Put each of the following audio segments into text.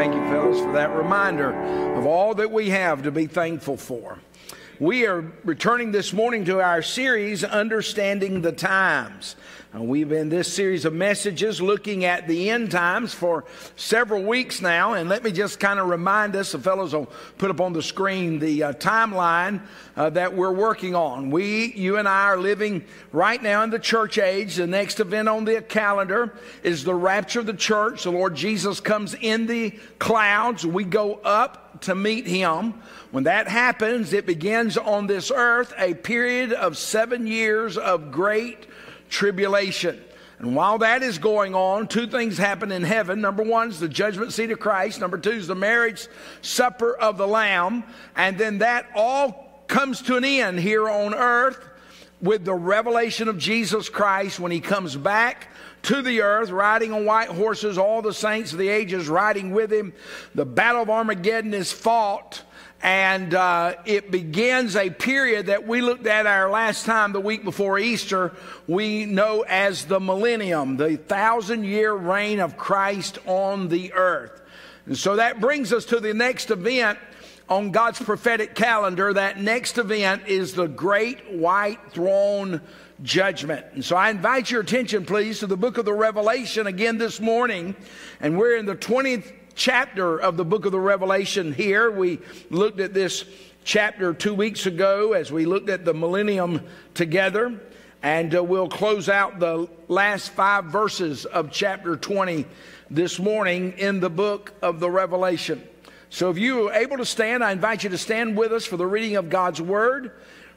Thank you, fellas, for that reminder of all that we have to be thankful for. We are returning this morning to our series, Understanding the Times. Uh, we've been this series of messages looking at the end times for several weeks now. And let me just kind of remind us, the fellows will put up on the screen the uh, timeline uh, that we're working on. We, you and I, are living right now in the church age. The next event on the calendar is the rapture of the church. The Lord Jesus comes in the clouds. We go up to meet him. When that happens, it begins on this earth a period of seven years of great tribulation. And while that is going on, two things happen in heaven. Number one is the judgment seat of Christ. Number two is the marriage supper of the Lamb. And then that all comes to an end here on earth with the revelation of Jesus Christ when he comes back to the earth, riding on white horses, all the saints of the ages riding with him. The battle of Armageddon is fought and uh, it begins a period that we looked at our last time the week before Easter, we know as the millennium, the thousand year reign of Christ on the earth. And so that brings us to the next event on God's prophetic calendar. That next event is the great white throne judgment. And so I invite your attention, please, to the book of the Revelation again this morning. And we're in the 20th chapter of the book of the Revelation here. We looked at this chapter two weeks ago as we looked at the millennium together. And uh, we'll close out the last five verses of chapter 20 this morning in the book of the Revelation. So if you are able to stand, I invite you to stand with us for the reading of God's Word.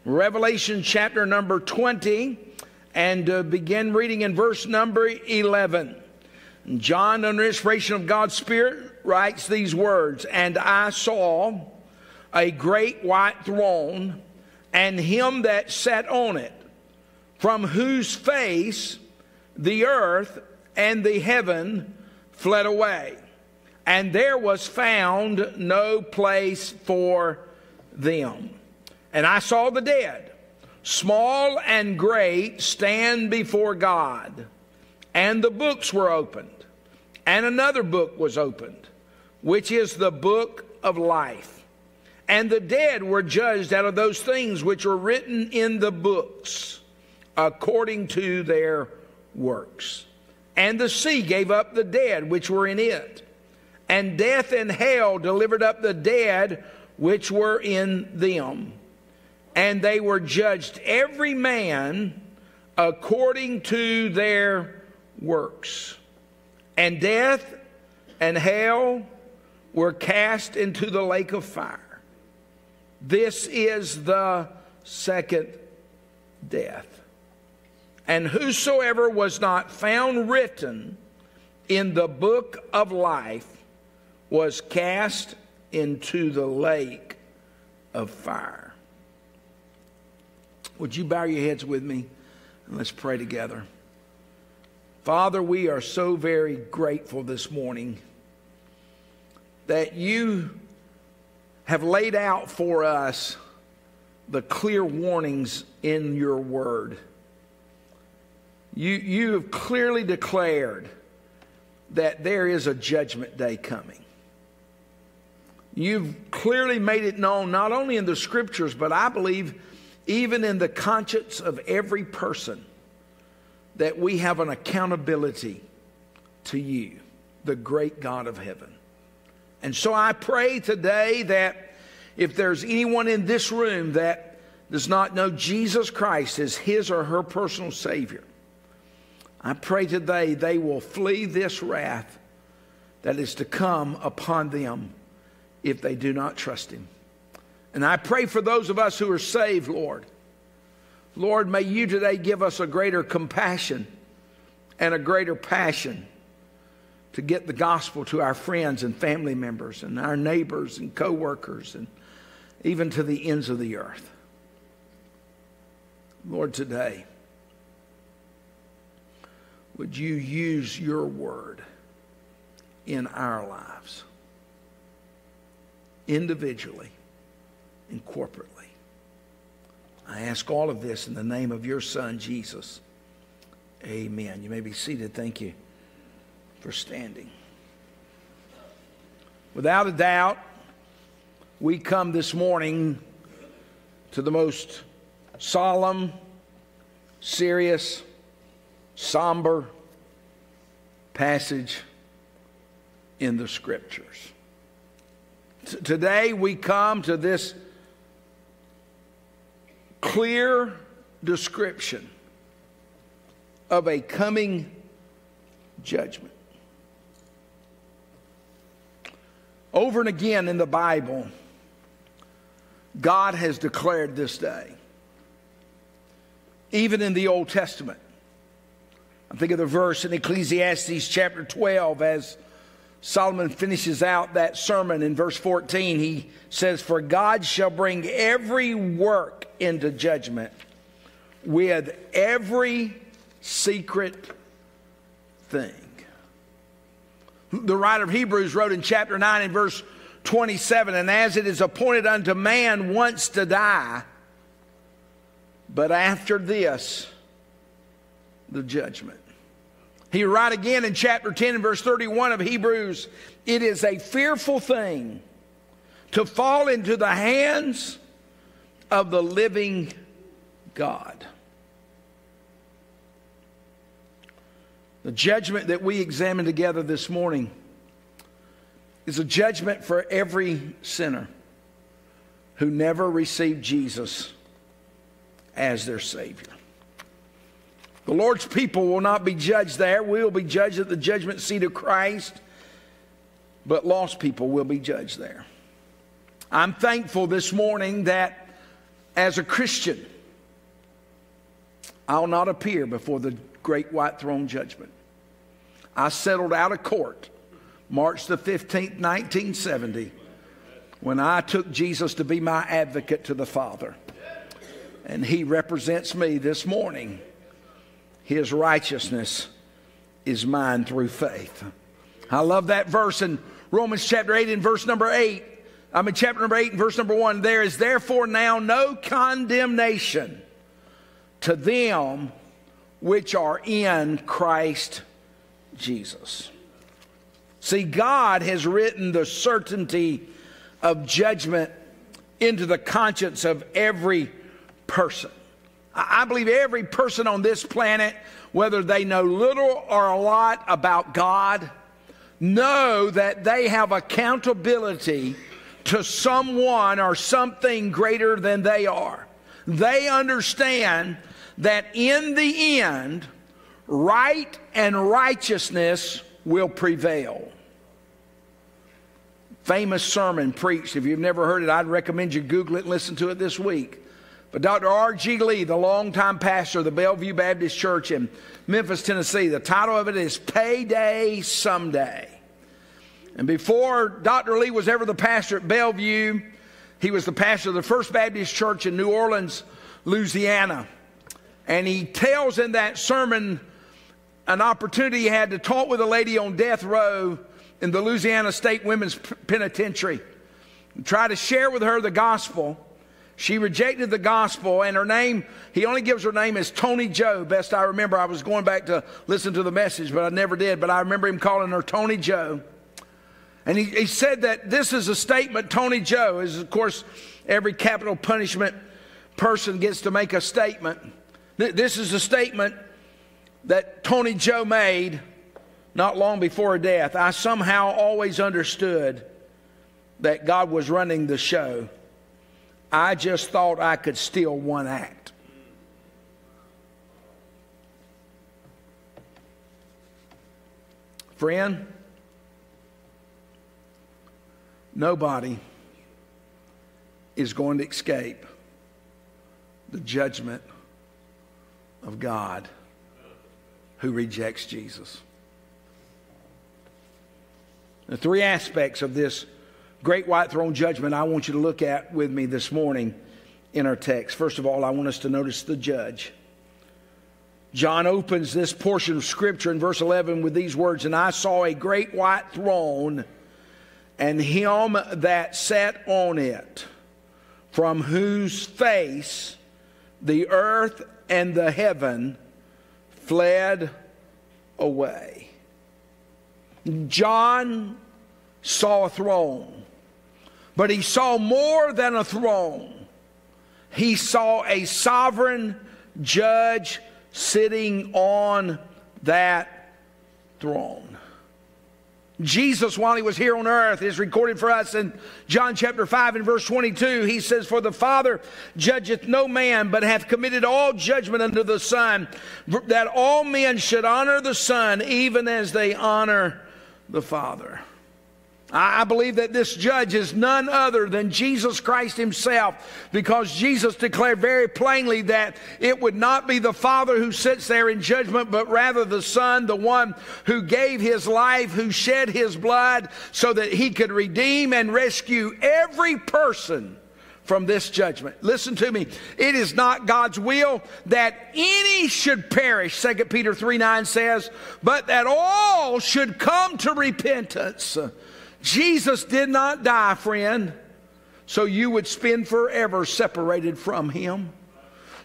Revelation chapter number 20 and uh, begin reading in verse number 11. John, under inspiration of God's Spirit, writes these words And I saw a great white throne, and him that sat on it, from whose face the earth and the heaven fled away. And there was found no place for them. And I saw the dead, small and great, stand before God. And the books were opened. And another book was opened which is the book of life. And the dead were judged out of those things which were written in the books according to their works. And the sea gave up the dead which were in it. And death and hell delivered up the dead which were in them. And they were judged every man according to their works. And death and hell were cast into the lake of fire. This is the second death. And whosoever was not found written in the book of life was cast into the lake of fire. Would you bow your heads with me and let's pray together? Father, we are so very grateful this morning that you have laid out for us the clear warnings in your word. You, you have clearly declared that there is a judgment day coming. You've clearly made it known, not only in the scriptures, but I believe even in the conscience of every person, that we have an accountability to you, the great God of heaven. And so I pray today that if there's anyone in this room that does not know Jesus Christ as his or her personal Savior, I pray today they will flee this wrath that is to come upon them if they do not trust Him. And I pray for those of us who are saved, Lord. Lord, may you today give us a greater compassion and a greater passion to get the gospel to our friends and family members and our neighbors and coworkers and even to the ends of the earth. Lord, today, would you use your word in our lives, individually and corporately? I ask all of this in the name of your Son, Jesus. Amen. You may be seated. Thank you for standing. Without a doubt, we come this morning to the most solemn, serious, somber passage in the scriptures. T- today we come to this clear description of a coming judgment. Over and again in the Bible, God has declared this day. Even in the Old Testament. I think of the verse in Ecclesiastes chapter 12 as Solomon finishes out that sermon in verse 14. He says, For God shall bring every work into judgment with every secret thing. The writer of Hebrews wrote in chapter 9 and verse 27 And as it is appointed unto man once to die, but after this, the judgment. He write again in chapter 10 and verse 31 of Hebrews It is a fearful thing to fall into the hands of the living God. The judgment that we examine together this morning is a judgment for every sinner who never received Jesus as their Savior. The Lord's people will not be judged there. We will be judged at the judgment seat of Christ, but lost people will be judged there. I'm thankful this morning that as a Christian, I'll not appear before the great white throne judgment. I settled out of court March the 15th, 1970, when I took Jesus to be my advocate to the Father. And he represents me this morning. His righteousness is mine through faith. I love that verse in Romans chapter 8 and verse number 8. I'm in chapter number 8 and verse number 1. There is therefore now no condemnation to them which are in Christ Jesus. See, God has written the certainty of judgment into the conscience of every person. I believe every person on this planet, whether they know little or a lot about God, know that they have accountability to someone or something greater than they are. They understand that in the end, right and righteousness will prevail. Famous sermon preached. If you've never heard it, I'd recommend you Google it and listen to it this week. But Dr. R.G. Lee, the longtime pastor of the Bellevue Baptist Church in Memphis, Tennessee, the title of it is Payday Someday. And before Dr. Lee was ever the pastor at Bellevue, he was the pastor of the First Baptist Church in New Orleans, Louisiana. And he tells in that sermon an opportunity he had to talk with a lady on death row in the Louisiana State Women's Penitentiary. Try to share with her the gospel. She rejected the gospel, and her name, he only gives her name as Toni Jo. Best I remember, I was going back to listen to the message, but I never did. But I remember him calling her Toni Jo. And he, he said that this is a statement, Toni Jo, is of course every capital punishment person gets to make a statement. This is a statement that Toni Jo made not long before her death. I somehow always understood that God was running the show. I just thought I could steal one act. Friend, nobody is going to escape the judgment of God who rejects Jesus. The three aspects of this great white throne judgment I want you to look at with me this morning in our text. First of all, I want us to notice the judge. John opens this portion of scripture in verse 11 with these words And I saw a great white throne and him that sat on it, from whose face the earth and the heaven fled away. John saw a throne, but he saw more than a throne. He saw a sovereign judge sitting on that throne. Jesus, while he was here on earth, is recorded for us in John chapter 5 and verse 22. He says, For the Father judgeth no man, but hath committed all judgment unto the Son, that all men should honor the Son, even as they honor the Father. I believe that this judge is none other than Jesus Christ himself because Jesus declared very plainly that it would not be the Father who sits there in judgment, but rather the Son, the one who gave his life, who shed his blood so that he could redeem and rescue every person from this judgment. Listen to me. It is not God's will that any should perish, 2 Peter 3 9 says, but that all should come to repentance. Jesus did not die, friend, so you would spend forever separated from him.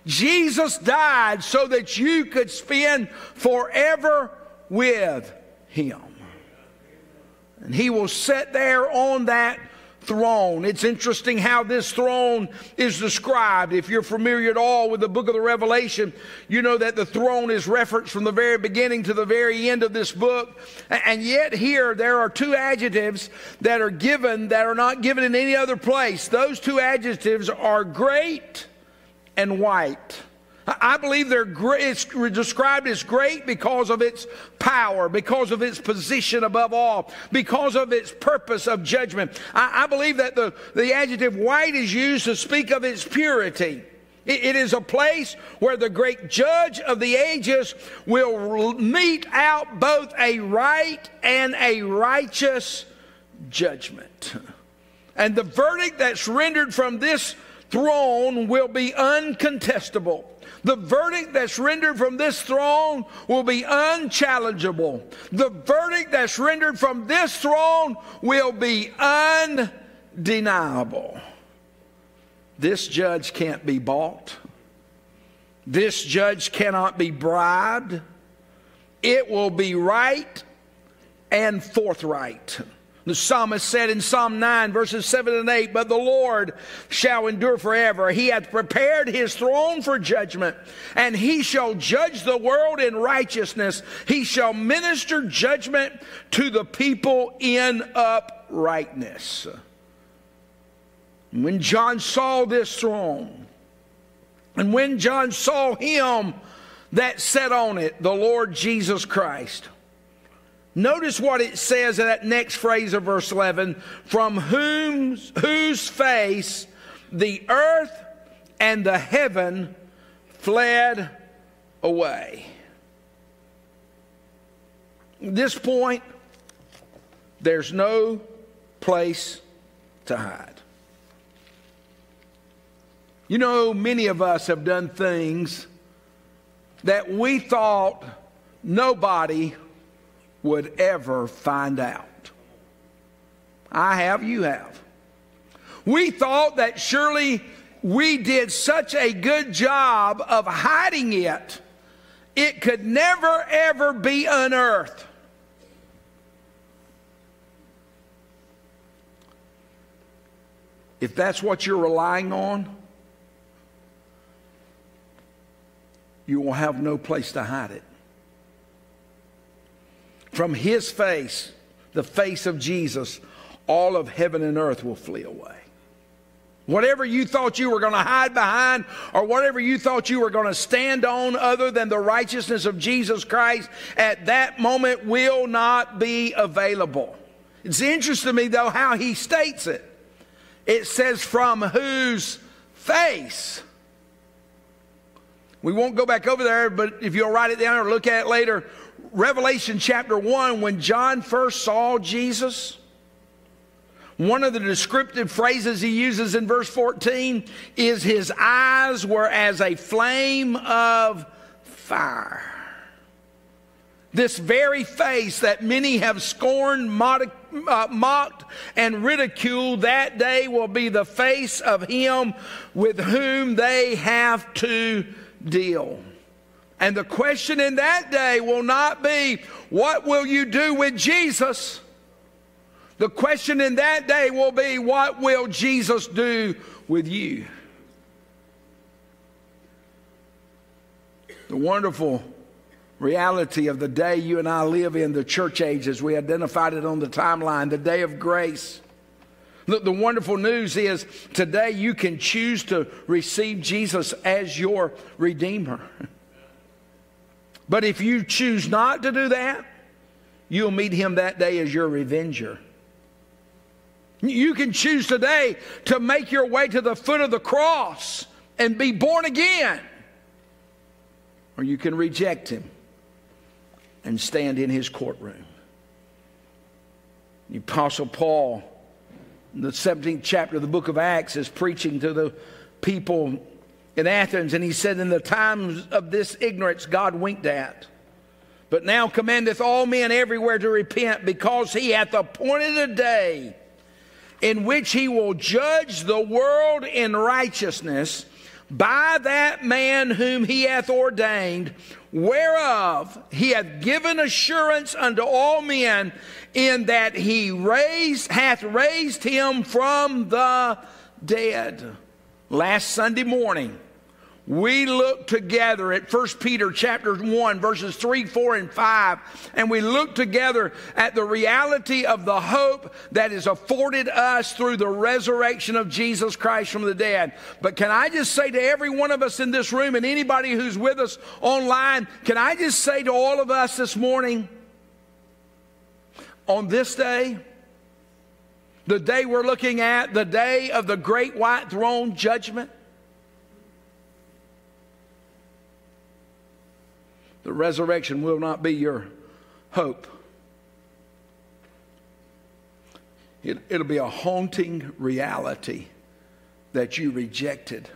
Jesus died so that you could spend forever with him. And he will sit there on that throne. It's interesting how this throne is described. If you're familiar at all with the book of the Revelation, you know that the throne is referenced from the very beginning to the very end of this book. And yet, here there are two adjectives that are given that are not given in any other place. Those two adjectives are great and white. I believe they're great, it's described as great because of its power, because of its position above all, because of its purpose of judgment. I, I believe that the, the adjective white is used to speak of its purity. It, it is a place where the great judge of the ages will mete out both a right and a righteous judgment. And the verdict that's rendered from this throne will be uncontestable. The verdict that's rendered from this throne will be unchallengeable. The verdict that's rendered from this throne will be undeniable. This judge can't be bought. This judge cannot be bribed. It will be right and forthright. The psalmist said in Psalm 9, verses 7 and 8, But the Lord shall endure forever. He hath prepared his throne for judgment, and he shall judge the world in righteousness. He shall minister judgment to the people in uprightness. When John saw this throne, and when John saw him that sat on it, the Lord Jesus Christ, Notice what it says in that next phrase of verse 11 from whom, whose face the earth and the heaven fled away. At this point, there's no place to hide. You know, many of us have done things that we thought nobody would ever find out. I have, you have. We thought that surely we did such a good job of hiding it, it could never, ever be unearthed. If that's what you're relying on, you will have no place to hide it. From his face, the face of Jesus, all of heaven and earth will flee away. Whatever you thought you were going to hide behind, or whatever you thought you were going to stand on other than the righteousness of Jesus Christ, at that moment will not be available. It's interesting to me, though, how he states it. It says, from whose face. We won't go back over there, but if you'll write it down or look at it later, Revelation chapter 1, when John first saw Jesus, one of the descriptive phrases he uses in verse 14 is his eyes were as a flame of fire. This very face that many have scorned, uh, mocked, and ridiculed, that day will be the face of him with whom they have to deal. And the question in that day will not be, What will you do with Jesus? The question in that day will be what will Jesus do with you? The wonderful reality of the day you and I live in, the church age, as we identified it on the timeline, the day of grace. Look, the wonderful news is today you can choose to receive Jesus as your Redeemer. But if you choose not to do that, you'll meet him that day as your revenger. You can choose today to make your way to the foot of the cross and be born again. Or you can reject him and stand in his courtroom. The Apostle Paul, in the 17th chapter of the book of Acts, is preaching to the people in Athens, and he said, In the times of this ignorance, God winked at. But now commandeth all men everywhere to repent, because he hath appointed a day in which he will judge the world in righteousness by that man whom he hath ordained, whereof he hath given assurance unto all men, in that he raised, hath raised him from the dead. Last Sunday morning, we look together at 1 Peter chapter 1 verses 3, 4 and 5 and we look together at the reality of the hope that is afforded us through the resurrection of Jesus Christ from the dead. But can I just say to every one of us in this room and anybody who's with us online, can I just say to all of us this morning on this day the day we're looking at, the day of the great white throne judgment, The resurrection will not be your hope. It, will be a haunting reality that you rejected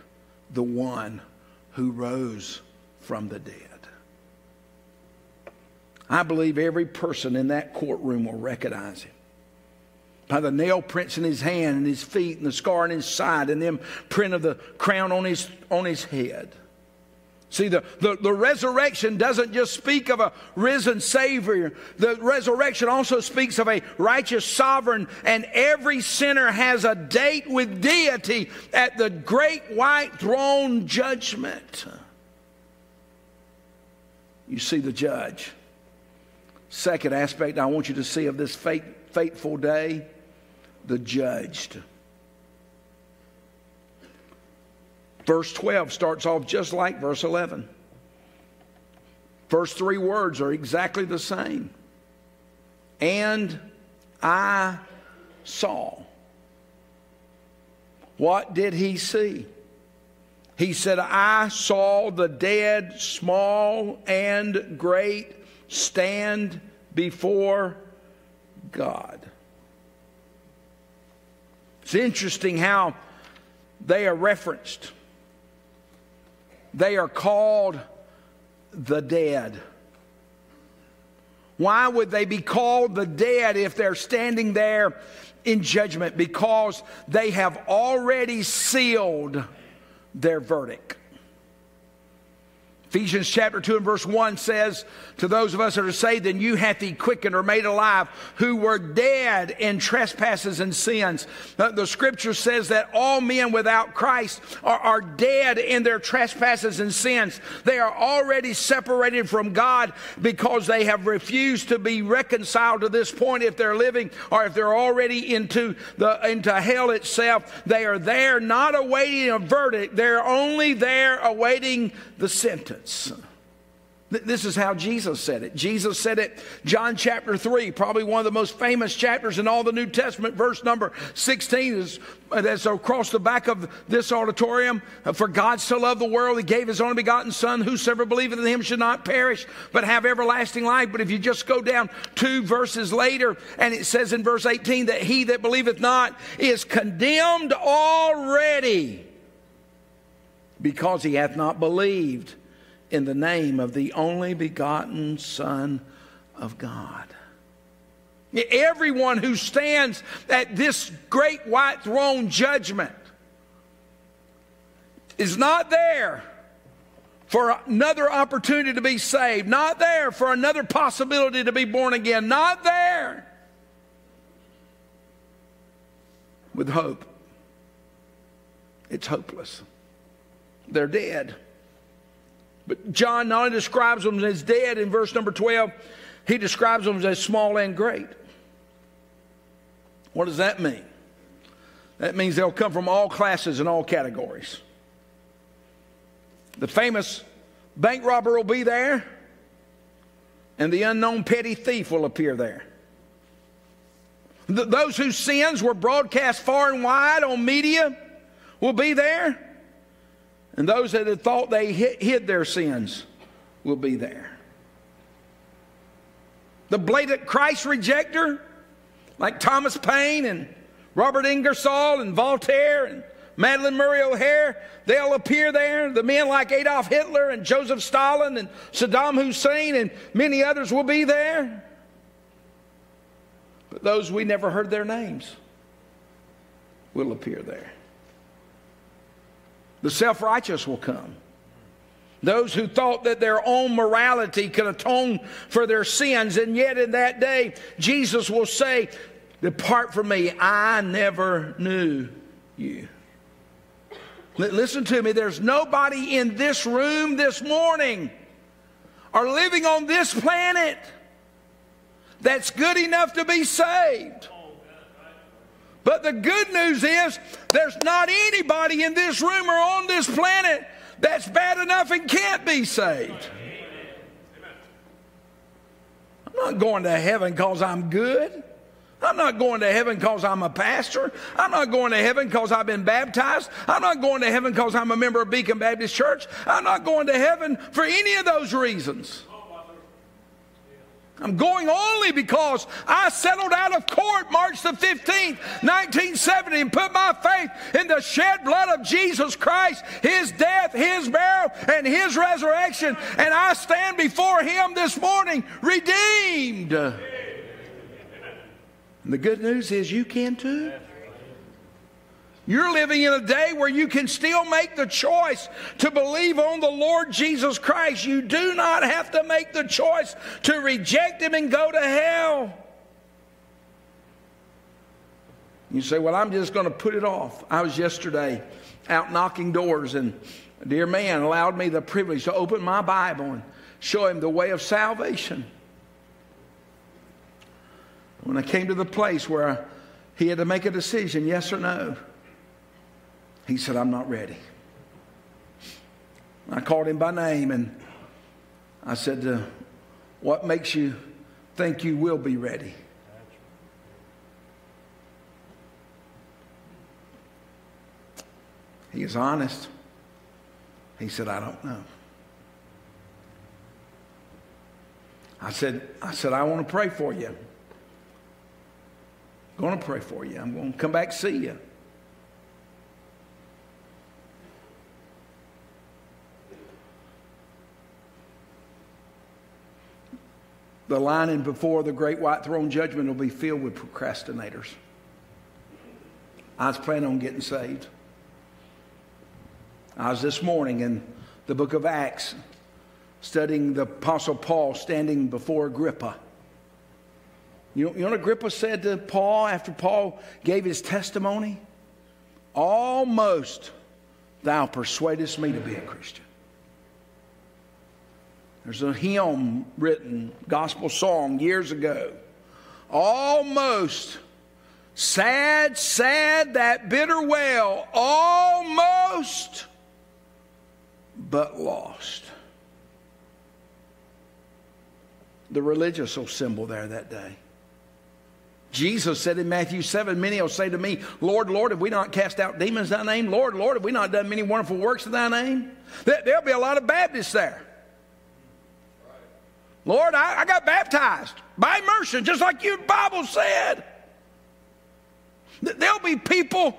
the one who rose from the dead. I believe every person in that courtroom will recognize him by the nail prints in his hand and his feet and the scar on his side and the print of the crown on his, on his head. See, the, the, the, resurrection doesn't just speak of a risen Savior. The resurrection also speaks of a righteous sovereign, and every sinner has a date with deity at the great white throne judgment. You see the judge. Second aspect I want you to see of this fate, fateful day the judged. Verse 12 starts off just like verse 11. First three words are exactly the same. And I saw. What did he see? He said, I saw the dead, small and great, stand before God. It's interesting how they are referenced. They are called the dead. Why would they be called the dead if they're standing there in judgment? Because they have already sealed their verdict. Ephesians chapter 2 and verse 1 says to those of us that are saved, Then you hath he quickened or made alive who were dead in trespasses and sins. The, scripture says that all men without Christ are, are dead in their trespasses and sins. They are already separated from God because they have refused to be reconciled to this point if they're living or if they're already into, the, into hell itself. They are there not awaiting a verdict, they're only there awaiting the sentence. This is how Jesus said it. Jesus said it, John chapter 3, probably one of the most famous chapters in all the New Testament. Verse number 16 is that's across the back of this auditorium. For God so loved the world, he gave his only begotten Son. Whosoever believeth in him should not perish, but have everlasting life. But if you just go down two verses later, and it says in verse 18 that he that believeth not is condemned already because he hath not believed in the name of the only begotten Son of God. Everyone who stands at this great white throne judgment is not there for another opportunity to be saved, not there for another possibility to be born again, not there. with hope. It's hopeless. They're dead. But John not only describes them as dead in verse number 12, he describes them as small and great. What does that mean? That means they'll come from all classes and all categories. The famous bank robber will be there, and the unknown petty thief will appear there. those whose sins were broadcast far and wide on media will be there, and those that had thought they hid their sins will be there. The blatant Christ rejecter, like Thomas Paine and Robert Ingersoll and Voltaire and Madalyn Murray O'Hair, they'll appear there. The men like Adolf Hitler and Joseph Stalin and Saddam Hussein and many others will be there. But those we never heard their names will appear there. The self righteous will come. Those who thought that their own morality could atone for their sins, and yet in that day, Jesus will say, Depart from me, I never knew you. Listen to me, there's nobody in this room this morning or living on this planet that's good enough to be saved. But the good news is there's not anybody in this room or on this planet that's bad enough and can't be saved. I'm not going to heaven because I'm good. I'm not going to heaven because I'm a pastor. I'm not going to heaven because I've been baptized. I'm not going to heaven because I'm a member of Beacon Baptist Church. I'm not going to heaven for any of those reasons. I'm going only because I settled out of court March the 15th, 1970, and put my faith in the shed blood of Jesus Christ, His death, His burial, and His resurrection. And I stand before Him this morning redeemed. And the good news is you can too. You're living in a day where you can still make the choice to believe on the Lord Jesus Christ. You do not have to make the choice to reject Him and go to hell. You say, Well, I'm just going to put it off. I was yesterday out knocking doors, and a dear man allowed me the privilege to open my Bible and show him the way of salvation. When I came to the place where he had to make a decision, yes or no, he said, I'm not ready. I called him by name and I said, uh, What makes you think you will be ready? He is honest. He said, I don't know. I said, I said, I want to pray for you. I'm going to pray for you. I'm going to come back see you. The lining before the great white throne judgment will be filled with procrastinators. I was planning on getting saved. I was this morning in the book of Acts studying the Apostle Paul standing before Agrippa. You know, you know what Agrippa said to Paul after Paul gave his testimony? Almost thou persuadest me to be a Christian. There's a hymn written, gospel song years ago. Almost sad, sad, that bitter well, almost, but lost. The religious will symbol there that day. Jesus said in Matthew 7, Many will say to me, Lord, Lord, have we not cast out demons in thy name? Lord, Lord, have we not done many wonderful works in thy name? There'll be a lot of Baptists there. Lord, I, I got baptized by immersion, just like your Bible said. There'll be people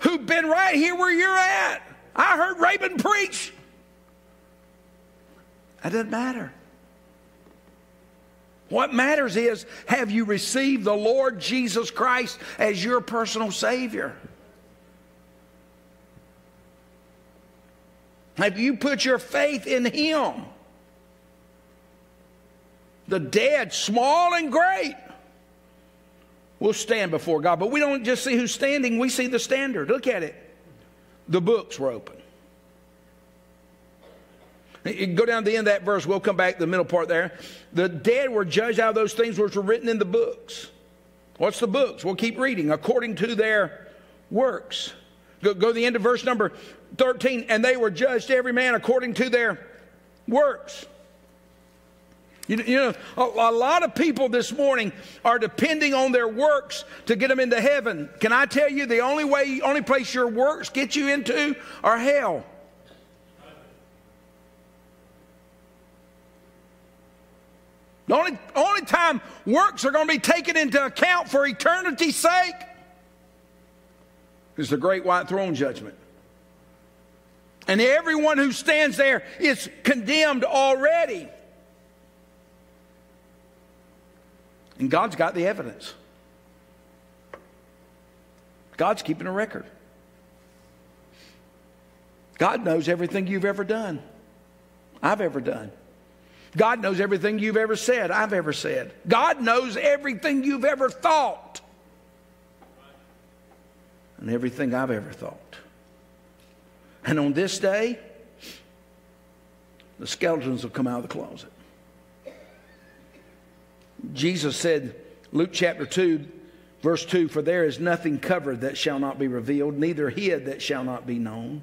who've been right here where you're at. I heard Rabon preach. That doesn't matter. What matters is have you received the Lord Jesus Christ as your personal Savior? Have you put your faith in Him? The dead, small and great, We'll stand before God. But we don't just see who's standing, we see the standard. Look at it. The books were open. Go down to the end of that verse. We'll come back to the middle part there. The dead were judged out of those things which were written in the books. What's the books? We'll keep reading. According to their works. Go, go to the end of verse number 13. And they were judged, every man according to their works. You, you know, a, a, lot of people this morning are depending on their works to get them into heaven. Can I tell you the only way, only place your works get you into are hell? The only, only time works are going to be taken into account for eternity's sake is the great white throne judgment. And everyone who stands there is condemned already. And God's got the evidence. God's keeping a record. God knows everything you've ever done, I've ever done. God knows everything you've ever said, I've ever said. God knows everything you've ever thought and everything I've ever thought. And on this day, the skeletons will come out of the closet. Jesus said, Luke chapter 2, verse 2 For there is nothing covered that shall not be revealed, neither hid that shall not be known.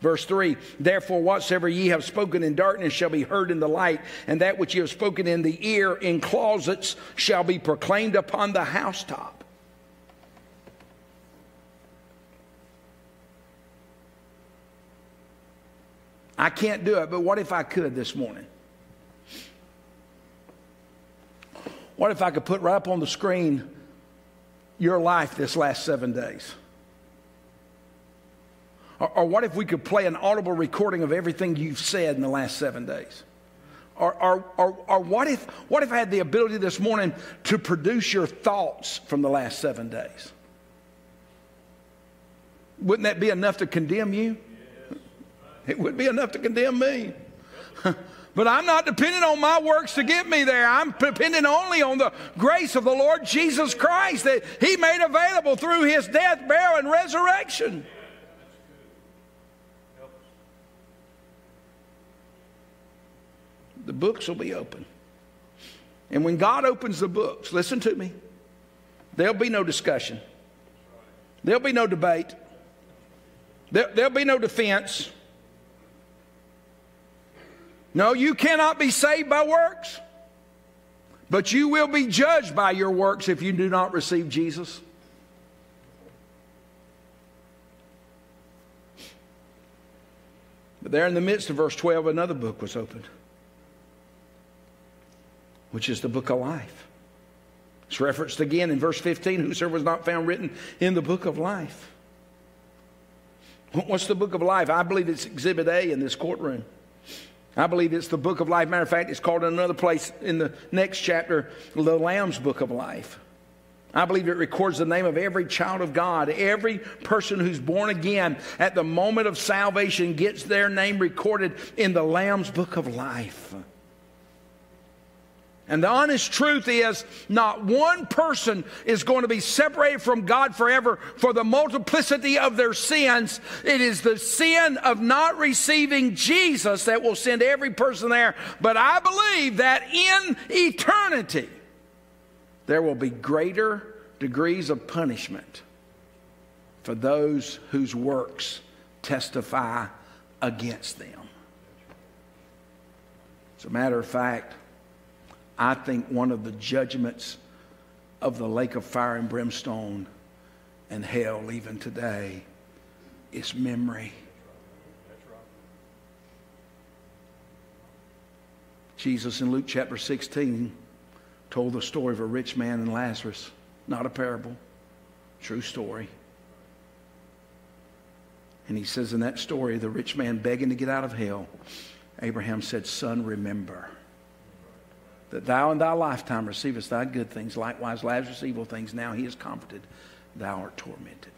Verse 3 Therefore, whatsoever ye have spoken in darkness shall be heard in the light, and that which ye have spoken in the ear in closets shall be proclaimed upon the housetop. I can't do it, but what if I could this morning? What if I could put right up on the screen your life this last seven days? Or, or, what if we could play an audible recording of everything you've said in the last seven days? Or, or, or, or what, if, what if I had the ability this morning to produce your thoughts from the last seven days? Wouldn't that be enough to condemn you? It would be enough to condemn me. But I'm not dependent on my works to get me there. I'm dependent only on the grace of the Lord Jesus Christ that He made available through His death, burial, and resurrection. The books will be open. And when God opens the books, listen to me, there'll be no discussion, there'll be no debate, there, will be no defense. No, you cannot be saved by works, but you will be judged by your works if you do not receive Jesus. But there in the midst of verse 12, another book was opened, which is the book of life. It's referenced again in verse 15 whosoever was not found written in the book of life. What's the book of life? I believe it's Exhibit A in this courtroom. I believe it's the book of life. Matter of fact, it's called in another place in the next chapter, the Lamb's book of life. I believe it records the name of every child of God. Every person who's born again at the moment of salvation gets their name recorded in the Lamb's book of life. And the honest truth is, not one person is going to be separated from God forever for the multiplicity of their sins. It is the sin of not receiving Jesus that will send every person there. But I believe that in eternity, there will be greater degrees of punishment for those whose works testify against them. As a matter of fact, I think one of the judgments of the lake of fire and brimstone and hell, even today, is memory. Jesus in Luke chapter 16 told the story of a rich man and Lazarus, not a parable, true story. And he says in that story, the rich man begging to get out of hell, Abraham said, Son, remember that thou in thy lifetime receivest thy good things, likewise Lazarus evil things. Now he is comforted, thou art tormented.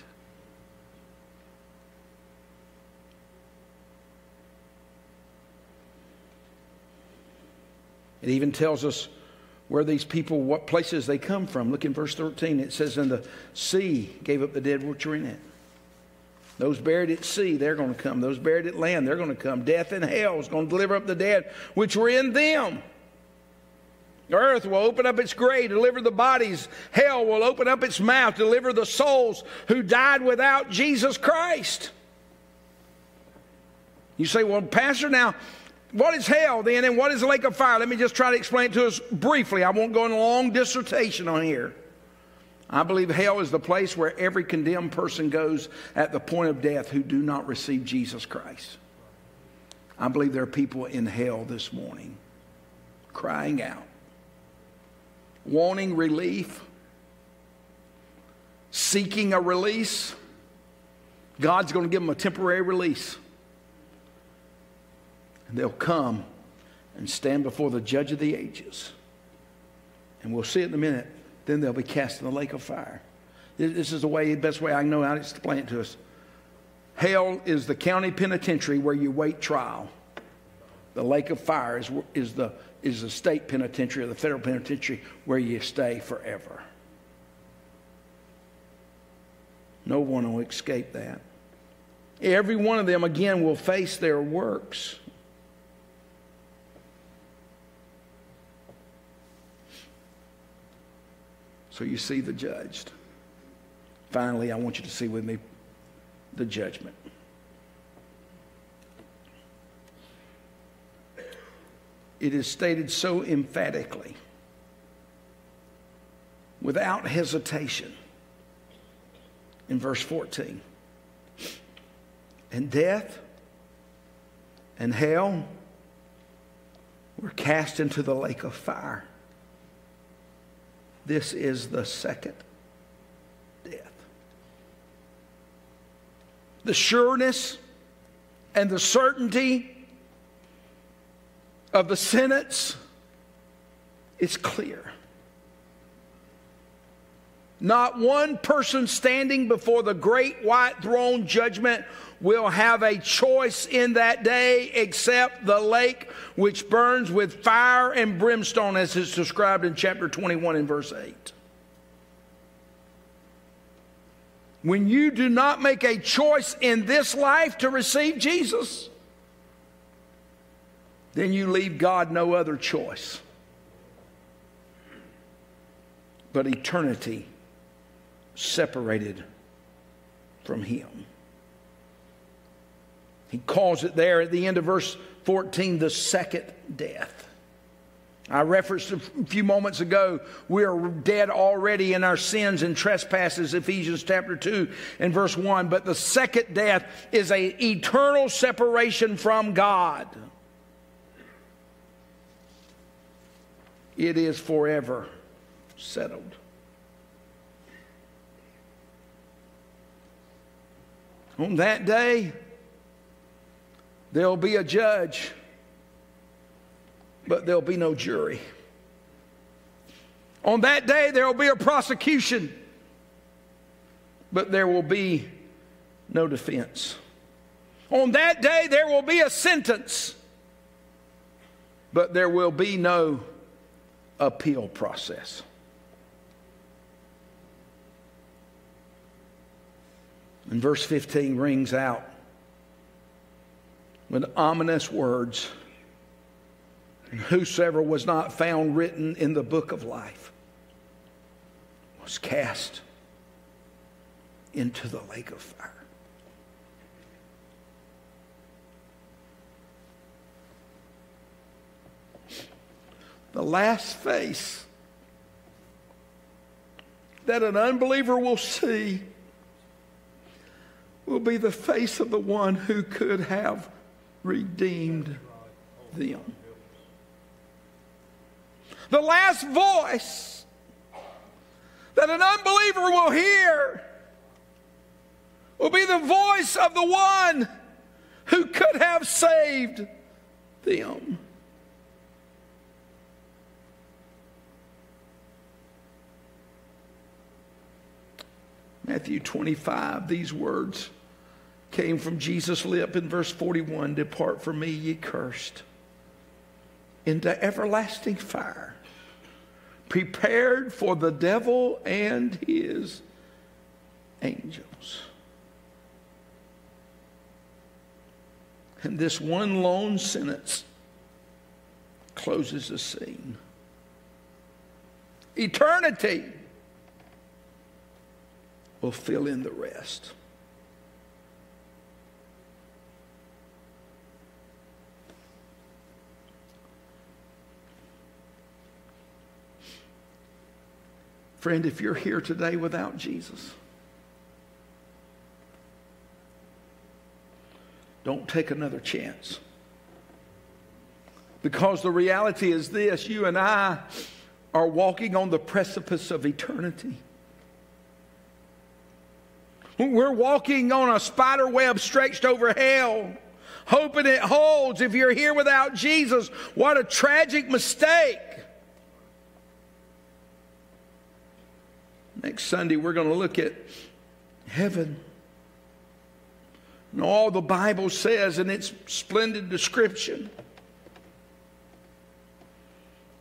It even tells us where these people, what places they come from. Look in verse 13. It says, And the sea gave up the dead which were in it. Those buried at sea, they're going to come. Those buried at land, they're going to come. Death and hell is going to deliver up the dead which were in them. Earth will open up its grave, deliver the bodies. Hell will open up its mouth, deliver the souls who died without Jesus Christ. You say, well, Pastor, now, what is hell then and what is the lake of fire? Let me just try to explain it to us briefly. I won't go in a long dissertation on here. I believe hell is the place where every condemned person goes at the point of death who do not receive Jesus Christ. I believe there are people in hell this morning crying out, wanting relief, seeking a release. God's going to give them a temporary release. And they'll come and stand before the judge of the ages. And we'll see it in a minute. Then they'll be cast in the lake of fire. This is the way, the best way I know how to explain it to us. Hell is the county penitentiary where you wait trial. The lake of fire is, is, the, is the state penitentiary or the federal penitentiary where you stay forever. No one will escape that. Every one of them, again, will face their works. So you see the judged. Finally, I want you to see with me the judgment. It is stated so emphatically, without hesitation, in verse 14. And death and hell were cast into the lake of fire. This is the second death. The sureness and the certainty of the sentence is clear. Not one person standing before the great white throne judgment will have a choice in that day except the lake which burns with fire and brimstone, as is described in chapter 21 and verse 8. When you do not make a choice in this life to receive Jesus, then you leave God no other choice but eternity separated from Him. He calls it there at the end of verse 14 the second death. I referenced a few moments ago, we are dead already in our sins and trespasses, Ephesians chapter 2 and verse 1. But the second death is a eternal separation from God. It is forever settled. On that day, There'll be a judge, but there'll be no jury. On that day, there will be a prosecution, but there will be no defense. On that day, there will be a sentence, but there will be no appeal process. And verse 15 rings out with ominous words. And whosoever was not found written in the book of life was cast into the lake of fire. The last face that an unbeliever will see will be the face of the one who could have redeemed them. The last voice that an unbeliever will hear will be the voice of the one who could have saved them. Matthew 25, these words came from Jesus' lip in verse 41 Depart from me, ye cursed, into everlasting fire, prepared for the devil and his angels. And this one lone sentence closes the scene. Eternity will fill in the rest. Friend, if you're here today without Jesus, don't take another chance. Because the reality is this you and I are walking on the precipice of eternity. We're walking on a spider web stretched over hell, hoping it holds. If you're here without Jesus, what a tragic mistake. Next Sunday, we're going to look at heaven and all the Bible says in its splendid description.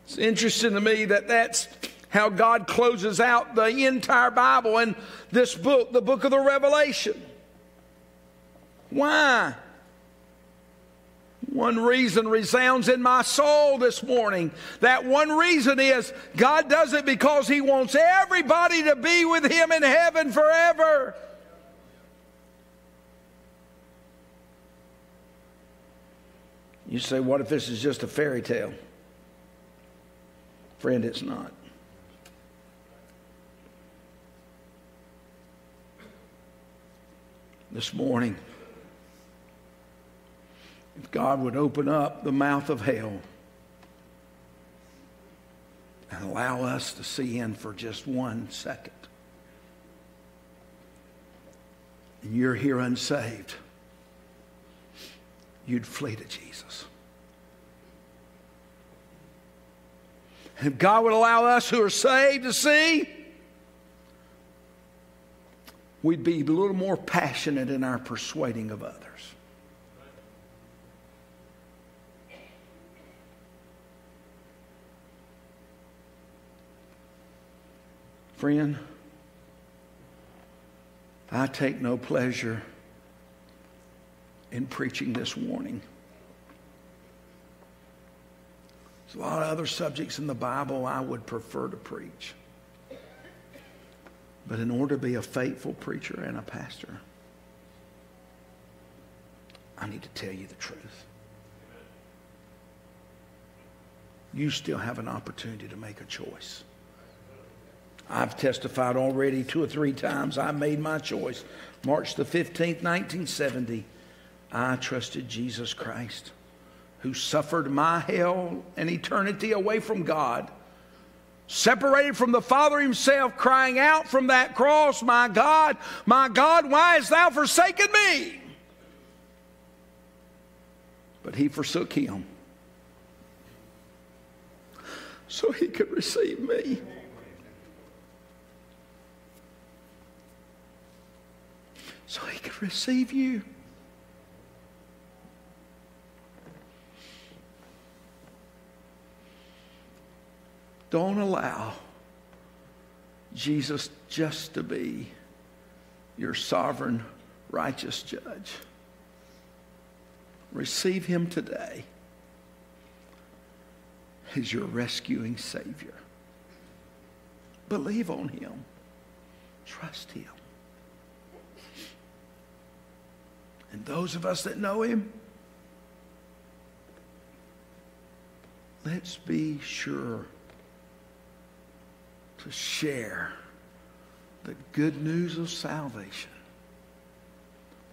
It's interesting to me that that's how God closes out the entire Bible and this book, the book of the Revelation. Why? One reason resounds in my soul this morning. That one reason is God does it because He wants everybody to be with Him in heaven forever. You say, what if this is just a fairy tale? Friend, it's not. This morning, if God would open up the mouth of hell and allow us to see in for just one second, and you're here unsaved, you'd flee to Jesus. And if God would allow us who are saved to see, we'd be a little more passionate in our persuading of others. Friend, I take no pleasure in preaching this warning. There's a lot of other subjects in the Bible I would prefer to preach. But in order to be a faithful preacher and a pastor, I need to tell you the truth. You still have an opportunity to make a choice. I've testified already two or three times. I made my choice. March the 15th, 1970. I trusted Jesus Christ, who suffered my hell and eternity away from God, separated from the Father Himself, crying out from that cross, My God, my God, why hast thou forsaken me? But He forsook Him so He could receive me. So He could receive you. Don't allow Jesus just to be your sovereign, righteous judge. Receive him today as your rescuing Savior. Believe on him, trust him. And those of us that know him, let's be sure to share the good news of salvation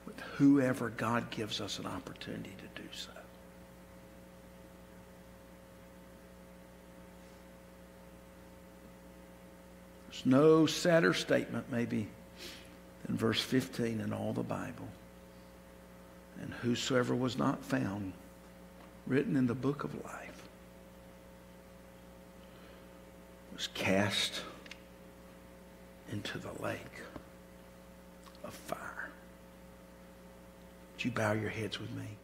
with whoever God gives us an opportunity to do so. There's no sadder statement, maybe, than verse 15 in all the Bible. And whosoever was not found written in the book of life was cast into the lake of fire. Would you bow your heads with me?